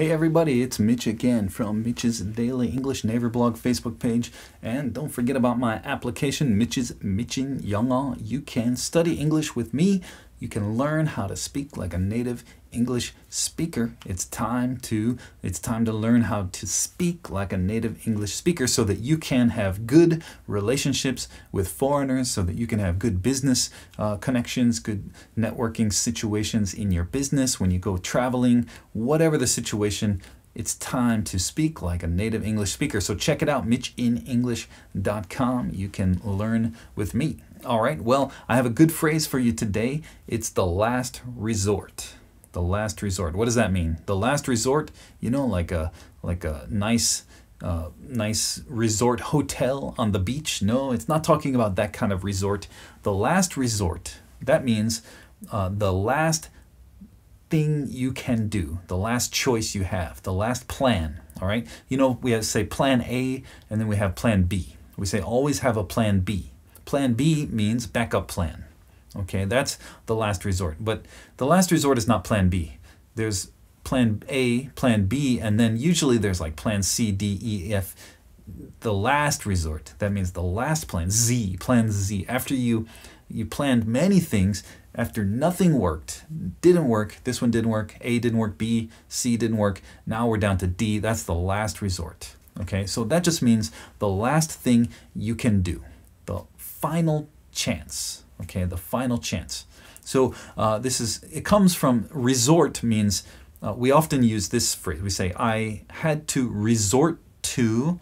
Hey everybody, it's Mitch again from Mitch's Daily English Naver Blog Facebook page. And don't forget about my application, Mitch's Mitchin Youngall. You can study English with me. You can learn how to speak like a native English speaker. It's time to it's time to learn how to speak like a native English speaker so that you can have good relationships with foreigners, so that you can have good business uh, connections, good networking situations in your business when you go traveling, whatever the situation. It's time to speak like a native English speaker. So check it out, mitchinenglish.com. You can learn with me. All right, well, I have a good phrase for you today. It's the last resort. The last resort. What does that mean? The last resort, you know, like a like a nice uh, nice resort hotel on the beach. No, it's not talking about that kind of resort. The last resort. That means uh, the last thing you can do, the last choice you have, the last plan. All right. You know, we have say plan A and then we have plan B. We say always have a plan B. Plan B means backup plan. Okay, that's the last resort. But the last resort is not plan B. There's plan A, plan B, and then usually there's like plan C, D, E, F. The last resort, that means the last plan, Z, plan Z. After you you planned many things, after nothing worked, didn't work, this one didn't work, A didn't work, B, C didn't work, now we're down to D. That's the last resort. Okay, so that just means the last thing you can do the final chance. Okay, the final chance. So uh, this is it comes from resort means uh, we often use this phrase. We say I had to resort to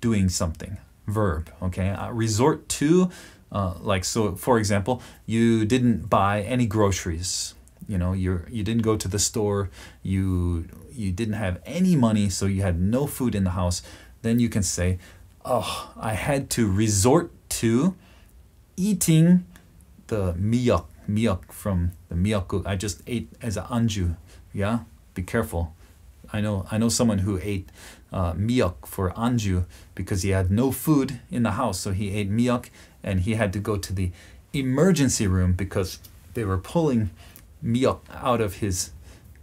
doing something. Verb. Okay, uh, resort to. Uh, like so, for example, you didn't buy any groceries. You know, you you didn't go to the store. You you didn't have any money, so you had no food in the house. Then you can say, "Oh, I had to resort to." eating the miyak, miyak from the miyakuk I just ate as an anju. Yeah, be careful. I know I know someone who ate uh, miyak for anju because he had no food in the house, so he ate miyak and he had to go to the emergency room because they were pulling miyak out of his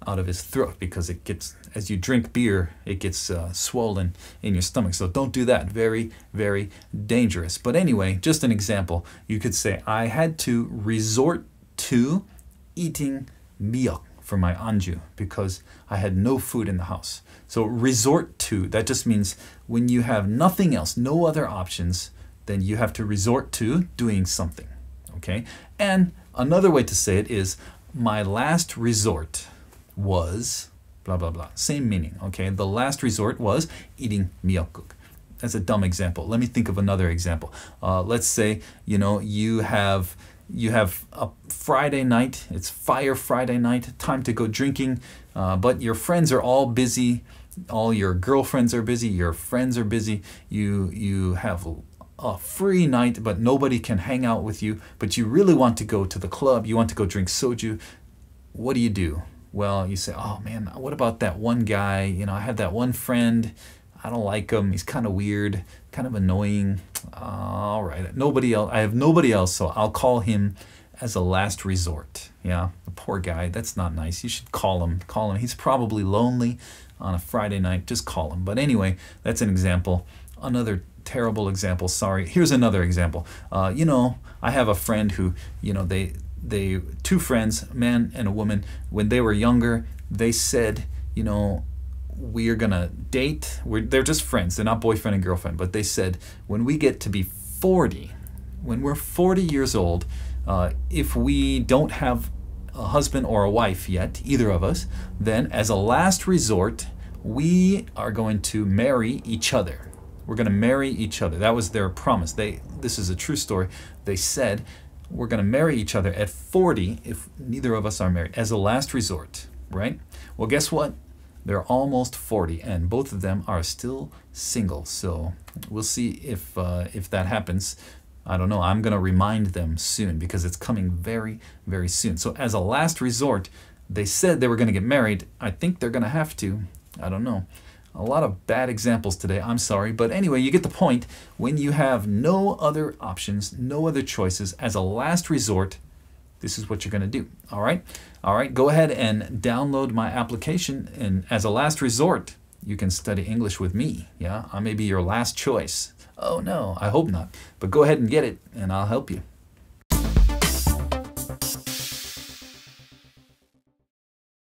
out of his throat because it gets as you drink beer it gets uh, swollen in your stomach. So don't do that. Very very dangerous. But anyway just an example. You could say i had to resort to eating miyak for my anju because i had no food in the house. So resort to that just means when you have nothing else no other options then you have to resort to doing something okay? And another way to say it is my last resort was blah blah blah. Same meaning. Okay. The last resort was eating miyakuk. That's a dumb example. Let me think of another example. Uh, let's say you know you have you have a Friday night. It's Fire Friday night. Time to go drinking, uh, but your friends are all busy. All your girlfriends are busy. Your friends are busy. You you have a free night, but nobody can hang out with you. But you really want to go to the club. You want to go drink soju. What do you do? Well, you say, oh man, what about that one guy? You know, I had that one friend. I don't like him. He's kind of weird, kind of annoying. All right, nobody else. I have nobody else, so I'll call him as a last resort. Yeah, the poor guy. That's not nice. You should call him. Call him. He's probably lonely on a Friday night. Just call him. But anyway, that's an example. Another terrible example. Sorry. Here's another example. Uh, you know, I have a friend who, you know, they they two friends, man and a woman, when they were younger, they said, you know, we are gonna date. We're, they're just friends. They're not boyfriend and girlfriend. But they said when we get to be 40, when we're 40 years old, uh, if we don't have a husband or a wife yet, either of us, then as a last resort, we are going to marry each other. We're going to marry each other. That was their promise. They this is a true story. They said we're going to marry each other at 40 if neither of us are married as a last resort, right? Well, guess what? They're almost 40 and both of them are still single. So we'll see if uh, if that happens. I don't know. I'm going to remind them soon because it's coming very, very soon. So as a last resort, they said they were going to get married. I think they're going to have to. I don't know. A lot of bad examples today, I'm sorry. But anyway, you get the point. When you have no other options, no other choices, as a last resort, this is what you're going to do. All right? All right, go ahead and download my application. And as a last resort, you can study English with me. Yeah, I may be your last choice. Oh no, I hope not. But go ahead and get it, and I'll help you.